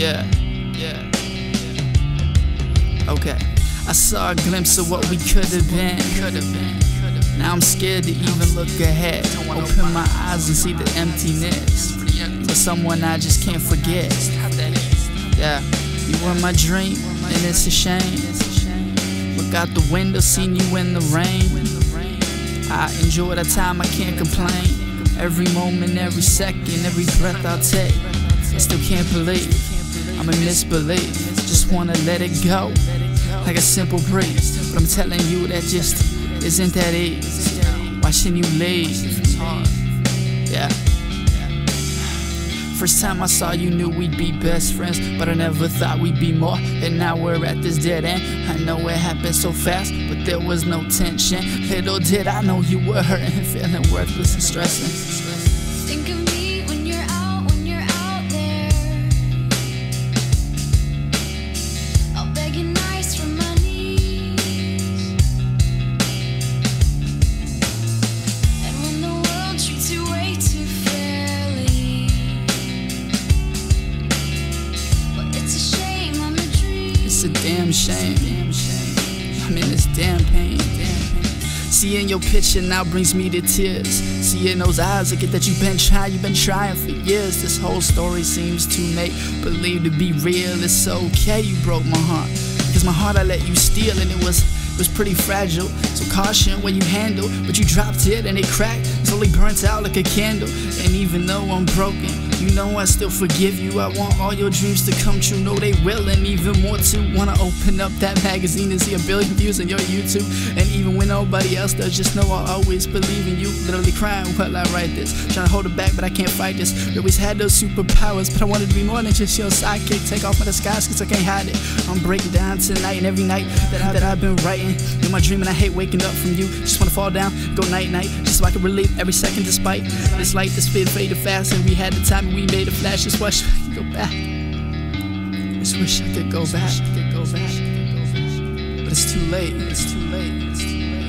Yeah, yeah. Okay. I saw a glimpse of what we could have been. Could have been. Now I'm scared to even look ahead. Open my eyes and see the emptiness. For someone I just can't forget. Yeah, you were my dream, and it's a shame. Look out the window, seen you in the rain. I enjoy the time, I can't complain. Every moment, every second, every breath I'll take. I still can't believe I'm in misbelief. Just wanna let it go, like a simple breeze. But I'm telling you that just isn't that easy. Why shouldn't you leave? Yeah. First time I saw you, knew we'd be best friends, but I never thought we'd be more. And now we're at this dead end. I know it happened so fast, but there was no tension. Little did I know you were hurting, feeling worthless and stressing. Think of me damn shame. I'm in this damn pain. Seeing your picture now brings me to tears. Seeing those eyes, I get that you've been trying, you've been trying for years. This whole story seems to make believe to be real. It's okay you broke my heart. Because my heart I let you steal and it was was pretty fragile. So caution when you handle, but you dropped it and it cracked, slowly burnt out like a candle. And even though I'm broken, you know I still forgive you. I want all your dreams to come true, know they will, and even more too. Wanna open up that magazine and see a billion views on your YouTube. And even when nobody else does, just know I'll always believe in you. Literally crying while I write this. Trying to hold it back, but I can't fight this. You always had those superpowers, but I wanted to be more than just your sidekick. Take off my disguise, cause I can't hide it. I'm breaking down tonight and every night that, I, that I've been writing. You're my dream, and I hate waking up from you. Just wanna fall down, go night night, just so I can relive every second despite this light, this fade faded fast. And we had the time and we made a flash. Just wish I could go back. Just wish I. Could go back. But it's too late. It's too late. It's too late.